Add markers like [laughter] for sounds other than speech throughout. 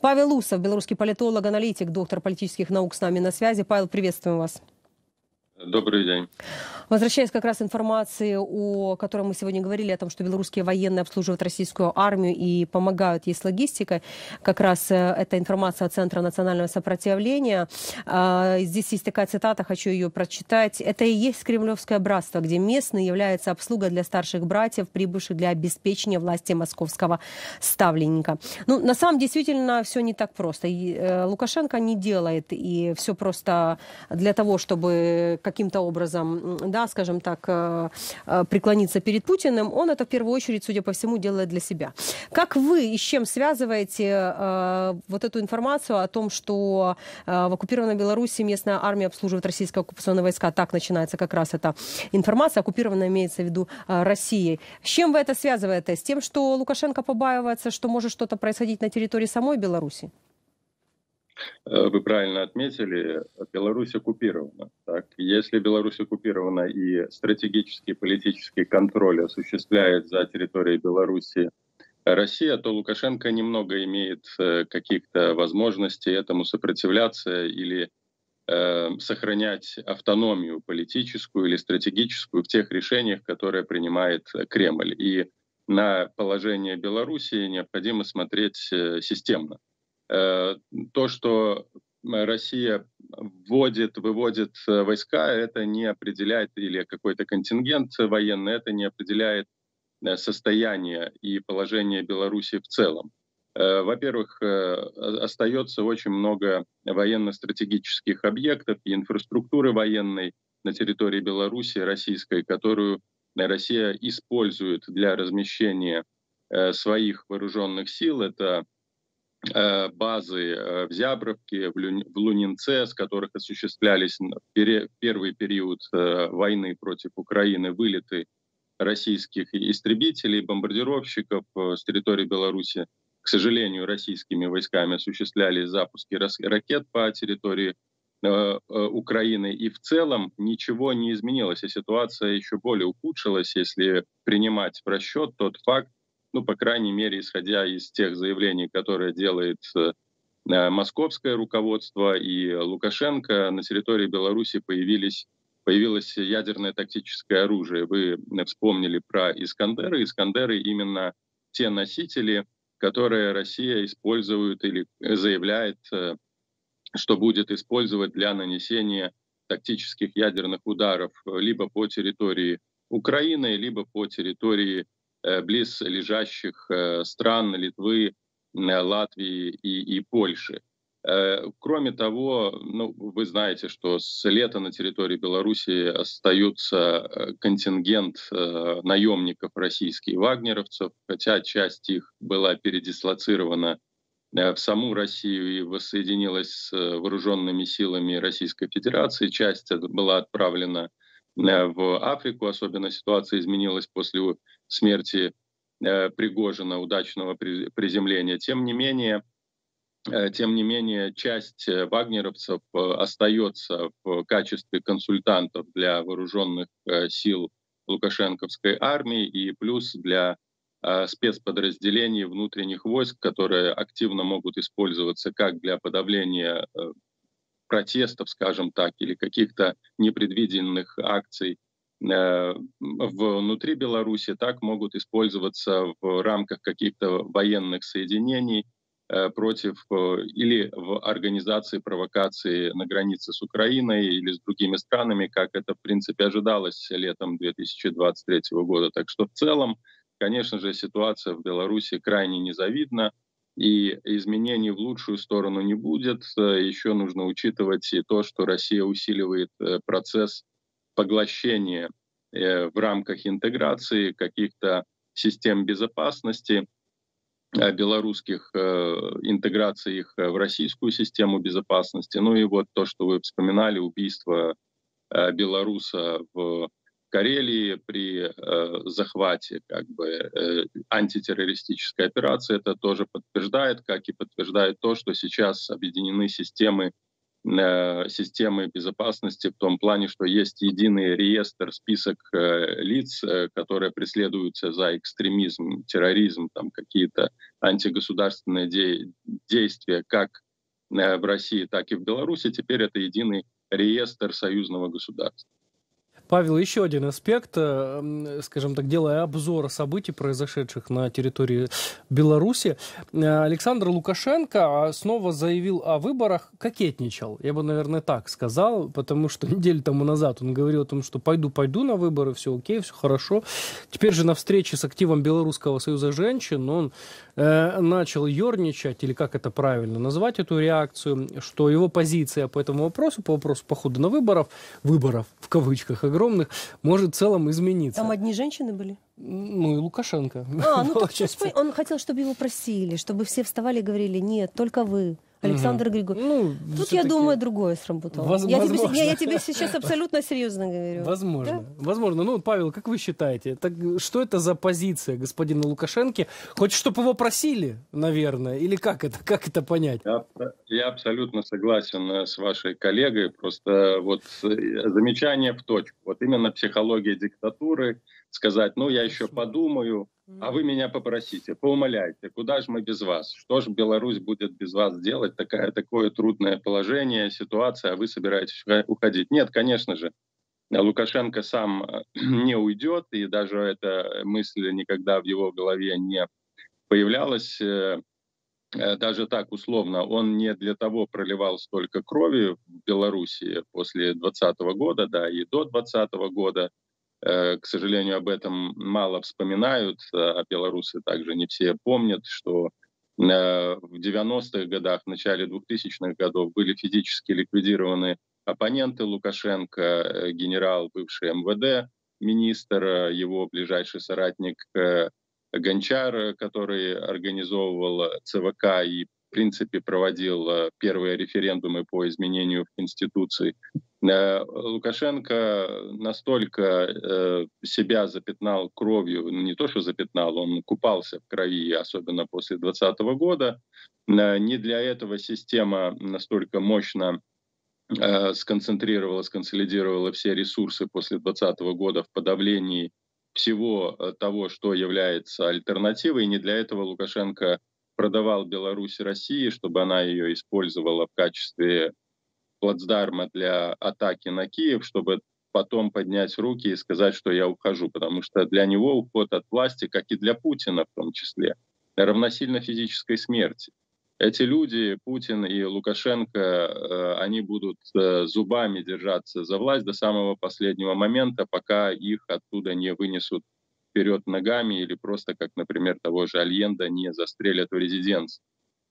Павел Усов, белорусский политолог, аналитик, доктор политических наук с нами на связи. Павел, приветствуем вас. Добрый день. Возвращаясь как раз к информации, о которой мы сегодня говорили, о том, что белорусские военные обслуживают российскую армию и помогают ей с логистикой, как раз э, эта информация от Центра национального сопротивления. А, здесь есть такая цитата, хочу ее прочитать. «Это и есть кремлевское братство, где местный является обслугой для старших братьев, прибывших для обеспечения власти московского ставленника». Ну, на самом деле, действительно, все не так просто. Э, Лукашенко не делает, и все просто для того, чтобы каким-то образом да, скажем так, э, э, преклониться перед Путиным, он это в первую очередь, судя по всему, делает для себя. Как вы и с чем связываете э, вот эту информацию о том, что в оккупированной Беларуси местная армия обслуживает российские оккупационные войска? Так начинается как раз эта информация. Оккупированная имеется в виду Россией. С чем вы это связываете? С тем, что Лукашенко побаивается, что может что-то происходить на территории самой Беларуси? Э, вы правильно отметили, Беларусь оккупирована. Так? Если Беларусь оккупирована и стратегический политический контроль осуществляет за территорией Беларуси Россия, то Лукашенко немного имеет э, каких-то возможностей этому сопротивляться или э, сохранять автономию политическую или стратегическую в тех решениях, которые принимает Кремль. И на положение Беларуси необходимо смотреть системно. Э, то, что Россия вводит, выводит э, войска, это не определяет, или какой-то контингент военный, это не определяет э, состояние и положение Беларуси в целом. Во-первых, остается очень много военно-стратегических объектов и инфраструктуры военной на территории Беларуси, российской, которую Россия использует для размещения своих вооруженных сил. Это Э, базы э, в Зябровке, в Лунинце, с которых осуществлялись в первый период э, войны против Украины вылеты российских истребителей, бомбардировщиков с территории Беларуси. К сожалению, российскими войсками осуществлялись запуски ракет по территории Украины. И в целом ничего не изменилось, и ситуация еще более ухудшилась, если принимать в расчет тот факт, ну, по крайней мере, исходя из тех заявлений, которые делает э, московское руководство и Лукашенко, на территории Беларуси появились, появилось ядерное тактическое оружие. Вы вспомнили про Искандеры. Искандеры именно те носители, которые Россия использует или заявляет, э, что будет использовать для нанесения тактических ядерных ударов либо по территории Украины, либо по территории Э, близ лежащих э, стран Литвы, Латвии и, и Польши. Э, кроме того, ну, вы знаете, что с лета на территории Беларуси остаются контингент наемников российских вагнеровцев, хотя часть их была передислоцирована в саму Россию и воссоединилась с вооруженными силами Российской Федерации. Часть была отправлена в Африку, особенно ситуация изменилась после смерти э, Пригожина, удачного приземления. Тем не менее, э, тем не менее, часть э, вагнеровцев остается в качестве консультантов для вооруженных сил Лукашенковской армии и плюс для спецподразделений внутренних войск, которые активно могут использоваться как для подавления протестов, скажем так, или каких-то непредвиденных акций внутри Беларуси, так могут использоваться в рамках каких-то военных соединений э, против э, или в организации провокации на границе с Украиной или с другими странами, как это, в принципе, ожидалось летом 2023 года. Так что в целом, конечно же, ситуация в Беларуси крайне незавидна, и изменений в лучшую сторону не будет. Еще нужно учитывать и то, что Россия усиливает процесс поглощение э, в рамках интеграции каких-то систем безопасности э, белорусских, э, интеграции их в российскую систему безопасности. Ну и вот то, что вы вспоминали, убийство белоруса в Карелии при захвате как бы антитеррористической операции, это тоже подтверждает, как и подтверждает то, что сейчас объединены системы системы безопасности в том плане, что есть единый реестр, список э, лиц, э, которые преследуются за экстремизм, терроризм, там какие-то антигосударственные де- действия как в России, так и в Беларуси. Теперь это единый реестр союзного государства. Павел, еще один аспект, э, скажем так, делая обзор событий, произошедших на территории Беларуси. Э, Александр Лукашенко снова заявил о выборах, кокетничал. Я бы, наверное, так сказал, потому что [laughs] неделю тому назад он говорил о том, что пойду, пойду на выборы, все окей, все хорошо. Теперь же на встрече с активом Белорусского союза женщин он э, начал ерничать, или как это правильно назвать эту реакцию, что его позиция по этому вопросу, по вопросу похода на выборов, выборов в кавычках, огромных, может в целом измениться. Там одни женщины были? Ну и Лукашенко. А, ну так, [laughs] он хотел, чтобы его просили, чтобы все вставали и говорили, нет, только вы. Александр угу. Григорьевич. Ну, Тут, я думаю, другое сработало. Воз, я, тебе, я, я тебе сейчас абсолютно серьезно говорю. Возможно. Да? Возможно. Ну, Павел, как вы считаете, так что это за позиция господина Лукашенко? Хоть чтобы его просили, наверное, или как это, как это понять? Я, я абсолютно согласен э, с вашей коллегой. Просто вот э, замечание в точку. Вот именно психология диктатуры, сказать, ну, я еще подумаю, а вы меня попросите, поумоляйте, куда же мы без вас? Что же Беларусь будет без вас делать? Такая, такое трудное положение, ситуация, а вы собираетесь уходить? Нет, конечно же, Лукашенко сам э, [clears throat] не уйдет, и даже эта мысль никогда в его голове не появлялась. Э, э, даже так условно, он не для того проливал столько крови в Беларуси после 2020 года, да, и до 2020 года, к сожалению, об этом мало вспоминают, а белорусы также не все помнят, что э, в 90-х годах, в начале 2000-х годов были физически ликвидированы оппоненты Лукашенко, э, генерал, бывший МВД, министр, его ближайший соратник Гончар, который организовывал ЦВК и в принципе, проводил э, первые референдумы по изменению в Конституции. Э, Лукашенко настолько э, себя запятнал кровью, ну, не то что запятнал, он купался в крови, особенно после 2020 года. Не для этого система настолько мощно сконцентрировала, сконсолидировала все ресурсы после 2020 года в подавлении всего того, что является альтернативой. Не для этого Лукашенко продавал Беларусь России, чтобы она ее использовала в качестве плацдарма для атаки на Киев, чтобы потом поднять руки и сказать, что я ухожу, потому что для него уход от власти, как и для Путина в том числе, равносильно физической смерти. Эти люди, Путин и Лукашенко, э, они будут э, зубами держаться за власть до самого последнего момента, пока их оттуда не вынесут вперед ногами или просто, как, например, того же Альенда не застрелят в резиденции.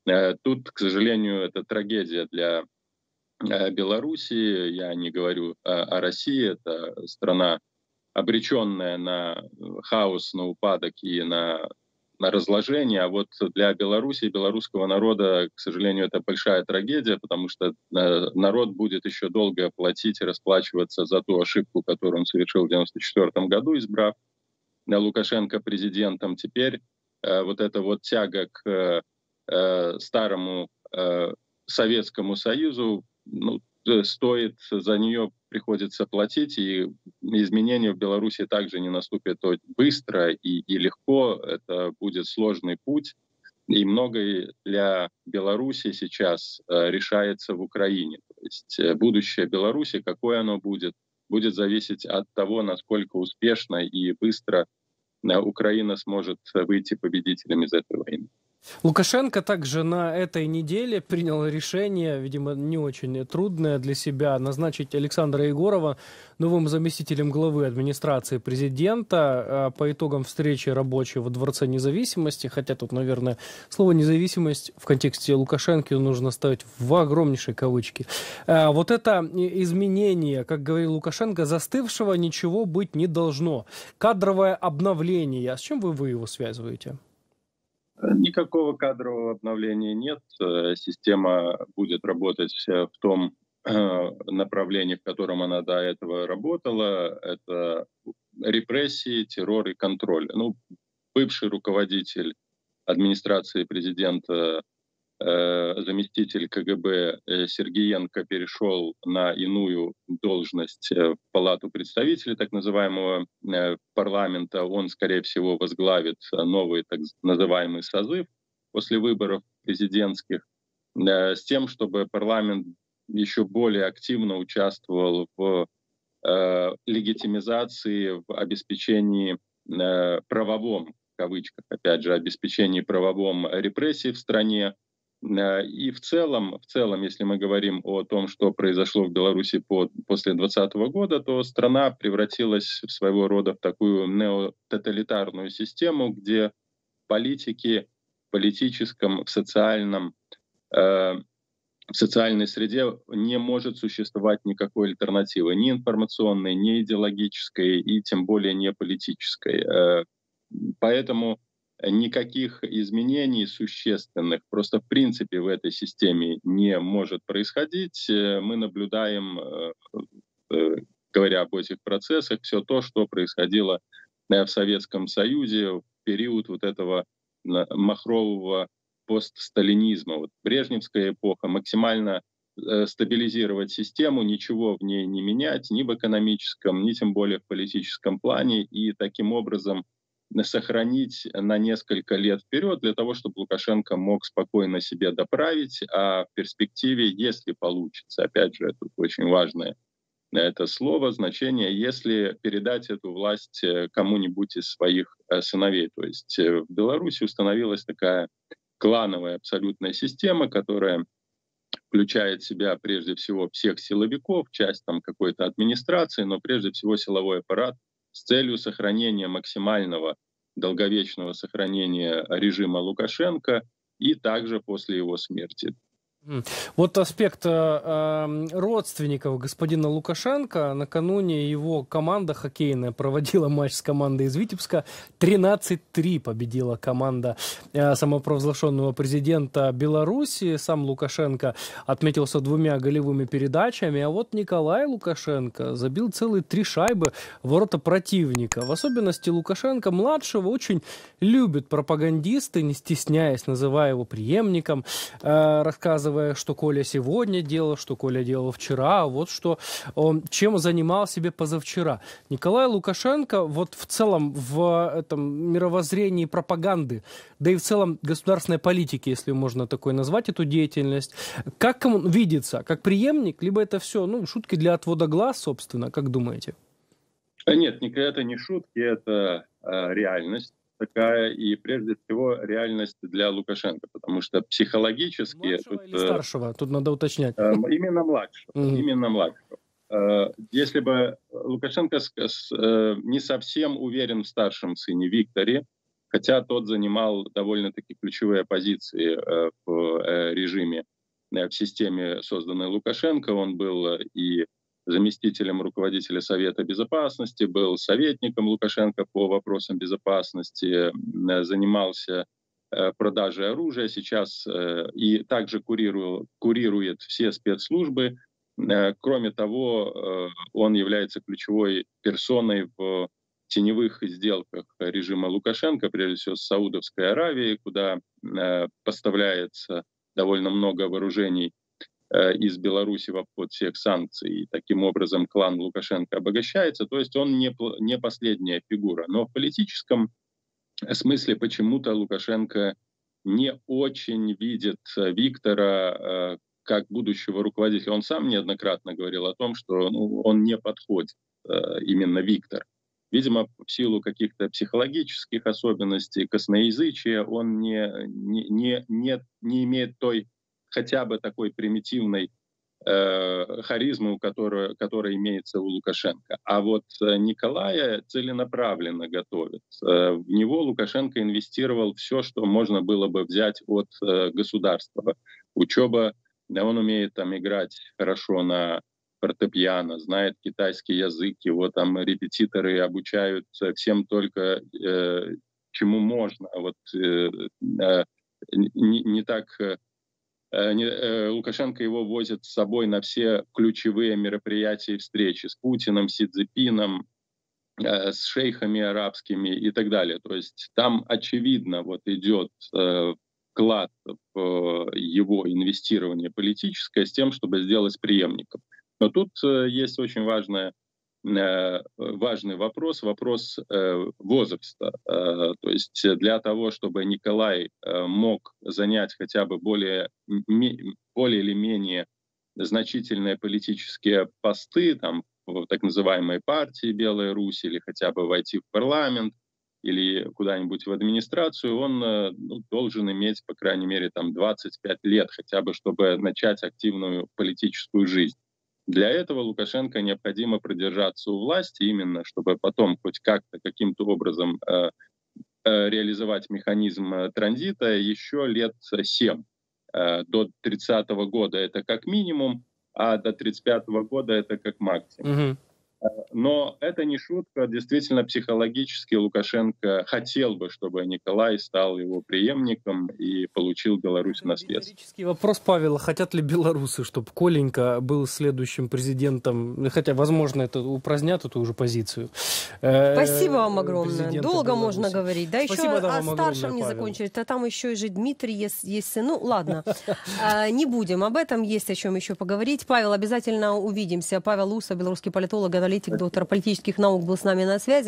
Э, тут, к сожалению, это трагедия для Белоруссии. Я не говорю о, России. Это страна, обреченная на хаос, на упадок и на, на разложение. А вот для Беларуси и белорусского народа, к сожалению, это большая трагедия, потому что э, народ будет еще долго платить и расплачиваться за ту ошибку, которую он совершил в 1994 году, избрав Лукашенко президентом. Теперь э, вот эта вот тяга к э, старому э, Советскому Союзу, ну, стоит, за нее приходится платить, и изменения в Беларуси также не наступят быстро и, и легко, это будет сложный путь, и многое для Беларуси сейчас решается в Украине. То есть будущее Беларуси, какое оно будет, будет зависеть от того, насколько успешно и быстро Украина сможет выйти победителем из этой войны. Лукашенко также на этой неделе принял решение, видимо, не очень трудное для себя, назначить Александра Егорова новым заместителем главы администрации президента а, по итогам встречи рабочей во Дворце независимости. Хотя тут, наверное, слово «независимость» в контексте Лукашенко нужно ставить в огромнейшие кавычки. А, вот это изменение, как говорил Лукашенко, застывшего ничего быть не должно. Кадровое обновление. А с чем вы, вы его связываете? Никакого кадрового обновления нет. Э, система будет работать в том э, направлении, в котором она до этого работала. Это репрессии, террор и контроль. Ну, бывший руководитель администрации президента заместитель КГБ э, Сергеенко перешел на иную должность э, в Палату представителей так называемого парламента. Он, скорее всего, возглавит новый так называемый созыв. после выборов президентских, э, с тем, чтобы парламент еще более активно участвовал в э, легитимизации, в обеспечении э, правовом, в кавычках, опять же, обеспечении правовом репрессий в стране. Э, и в целом, в целом, если мы говорим о том, что произошло в Беларуси по, после 2020 года, то страна превратилась в своего рода в такую неототалитарную систему, где политики в политическом, в социальном э, в социальной среде не может существовать никакой альтернативы, ни информационной, ни идеологической, и тем более не политической. Э, поэтому никаких изменений существенных просто в принципе в этой системе не может происходить. Э, мы наблюдаем, э, говоря об этих процессах, все то, что происходило в Советском Союзе в период вот этого махрового постсталинизма. Вот Брежневская эпоха максимально э, стабилизировать систему, ничего в ней не менять, ни в экономическом, ни тем более в политическом плане, и таким образом сохранить на несколько лет вперед для того, чтобы Лукашенко мог спокойно себе доправить, а в перспективе, если получится, опять же, это очень важное это слово, значение, если передать эту власть э, кому-нибудь из своих э, сыновей. То есть в Беларуси установилась такая клановая абсолютная система, которая включает в себя прежде всего всех силовиков, часть там какой-то администрации, но прежде всего силовой аппарат с целью сохранения максимального долговечного сохранения режима Лукашенко и также после его смерти. Вот аспект э, эм, родственников господина Лукашенко. Накануне его команда хоккейная проводила матч с командой из Витебска. 13-3 победила команда э, самопровозглашенного президента Беларуси. Сам Лукашенко отметился двумя голевыми передачами. А вот Николай Лукашенко забил целые три шайбы в ворота противника. В особенности Лукашенко-младшего очень любит пропагандисты, не стесняясь, называя его преемником, э, рассказывая рассказывая, что Коля сегодня делал, что Коля делал вчера, вот что он, чем занимал себе позавчера. Николай Лукашенко вот в целом в этом мировоззрении пропаганды, да и в целом государственной политики, если можно такой назвать эту деятельность, как он видится, как преемник, либо это все, ну, шутки для отвода глаз, собственно, как думаете? Нет, это не шутки, это э, реальность такая и прежде всего реальность для Лукашенко, потому что психологически... Младшего тут, или э, старшего? Тут надо уточнять. Э, именно младшего. Именно младшего. Э, если бы Лукашенко не совсем уверен в старшем сыне Викторе, хотя тот занимал довольно-таки ключевые позиции в режиме, в системе, созданной Лукашенко, он был и заместителем руководителя Совета Безопасности, был советником Лукашенко по вопросам безопасности, э, занимался э, продажей оружия сейчас э, и также курирует, курирует все спецслужбы. Кроме того, он является ключевой персоной в теневых сделках режима Лукашенко, прежде всего с Саудовской Аравией, куда поставляется довольно много вооружений из Беларуси в обход всех санкций. И таким образом клан Лукашенко обогащается. То есть он не, не последняя фигура. Но в политическом смысле почему-то Лукашенко не очень видит Виктора э, как будущего руководителя. Он сам неоднократно говорил о том, что ну, он не подходит, э, именно Виктор. Видимо, в силу каких-то психологических особенностей, косноязычия, он не, не, не, не имеет той хотя бы такой примитивной э, харизмы, которая, которая имеется у Лукашенко. А вот э, Николая целенаправленно готовит. Э, в него Лукашенко инвестировал все, что можно было бы взять от э, государства. Учеба, да, он умеет там играть хорошо на фортепиано, знает китайский язык, его там репетиторы обучают всем только э, чему можно. Вот э, э, не, не так э, Лукашенко его возит с собой на все ключевые мероприятия и встречи с Путиным, Си Цзепином, э, с шейхами арабскими и так далее. То есть там очевидно вот идет вклад в его инвестирование политическое с тем, чтобы сделать преемником. Но тут есть очень важная Э, важный вопрос, вопрос э, возраста. Э, то есть для того, чтобы Николай мог занять хотя бы более, более или менее значительные политические посты там, в так называемой партии Белая Русь или хотя бы войти в парламент или куда-нибудь в администрацию, он ну, должен иметь, по крайней мере, там 25 лет хотя бы, чтобы начать активную политическую жизнь. Для этого Лукашенко необходимо продержаться у власти именно, чтобы потом хоть как-то каким-то образом э, э, реализовать механизм э, транзита еще лет 7. Э, до 30 -го года это как минимум, а до 35 -го года это как максимум. Угу. Но это не шутка. Действительно, психологически Лукашенко хотел бы, чтобы Николай стал его преемником и получил Беларусь в наследство. вопрос Павела. Хотят ли белорусы, чтобы Коленька был следующим президентом? Хотя, возможно, это упразднят эту уже позицию. Э, Спасибо вам огромное. Долго Беларуси. можно говорить. Да Спасибо еще о старшем не закончили. Да там еще же Дмитрий есть, есть сын. Ну, ладно. [laughs] А, не будем об этом. Есть о чем еще поговорить. Павел, обязательно увидимся. Павел Уса, белорусский политолог, аналитик, доктор политических наук, был с нами на связи.